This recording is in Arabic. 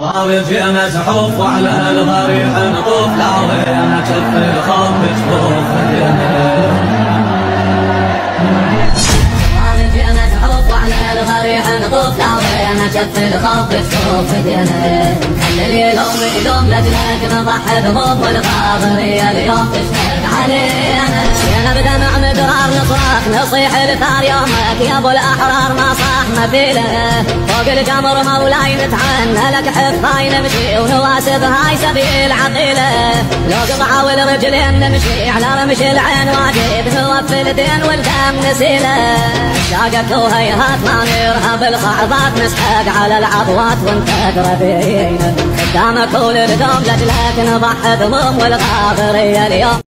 واقف يا مسحوف وعلى الضريح نطوف لا وين شف الخوف جفوف واقف يا مسحوف وعلى الضريح نطوف لا وين شف الخوف جفوف خلي اليوم يوم لجلك نضحي بموت والغاضرية اليوم تشتاق علينا نصيح لثار يومك يا أبو الأحرار ما صاح مبيله فوق القمر مولاي نتعنى لك حفاي نمشي ونواسب هاي سبيل عقيله. لو قطعة والرجلين نمشي على رمش العين واجد نوفي الدين والدم نسيله. شاقك وهيهات ما نرهب الصعبات نسحق على العضوات وانت قربينا قدامك طول الدوم لجلك نضحي ذموم والغاضرية اليوم.